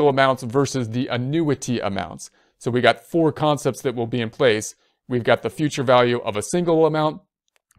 single amounts versus the annuity amounts. So we got four concepts that will be in place. We've got the future value of a single amount,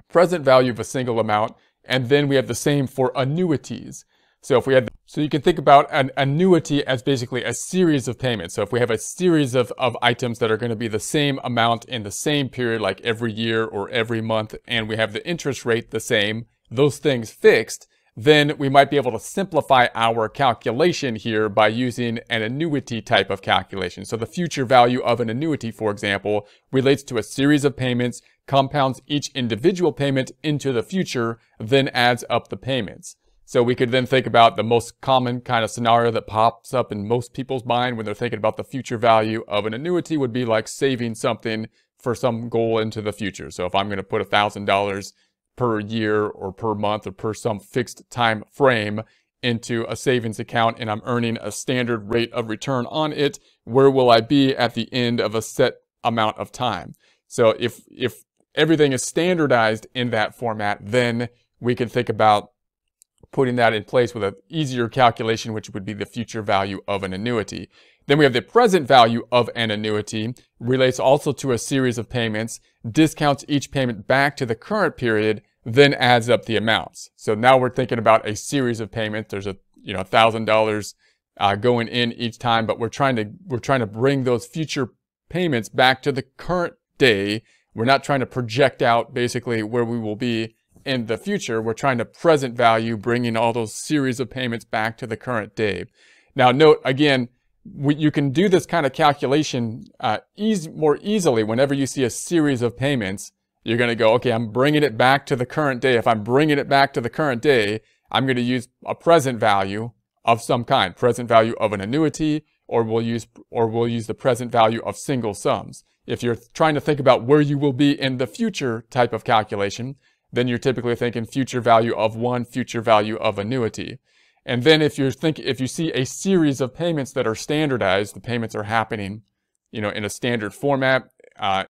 present value of a single amount, and then we have the same for annuities. So if we had, so you can think about an annuity as basically a series of payments. So if we have a series of, of items that are going to be the same amount in the same period, like every year or every month, and we have the interest rate the same, those things fixed, then we might be able to simplify our calculation here by using an annuity type of calculation. So the future value of an annuity, for example, relates to a series of payments, compounds each individual payment into the future, then adds up the payments. So we could then think about the most common kind of scenario that pops up in most people's mind when they're thinking about the future value of an annuity would be like saving something for some goal into the future. So if I'm going to put $1,000 per year or per month or per some fixed time frame into a savings account and I'm earning a standard rate of return on it, where will I be at the end of a set amount of time? So if, if everything is standardized in that format, then we can think about putting that in place with an easier calculation, which would be the future value of an annuity. Then we have the present value of an annuity, relates also to a series of payments, discounts each payment back to the current period, then adds up the amounts. So now we're thinking about a series of payments. There's a, you know, thousand dollars uh, going in each time, but we're trying to, we're trying to bring those future payments back to the current day. We're not trying to project out basically where we will be in the future, we're trying to present value, bringing all those series of payments back to the current day. Now, note again, we, you can do this kind of calculation uh, easy, more easily whenever you see a series of payments. You're going to go, okay, I'm bringing it back to the current day. If I'm bringing it back to the current day, I'm going to use a present value of some kind, present value of an annuity, or we'll use, or we'll use the present value of single sums. If you're trying to think about where you will be in the future type of calculation, then you're typically thinking future value of one, future value of annuity. And then if you're think if you see a series of payments that are standardized, the payments are happening, you know, in a standard format, uh,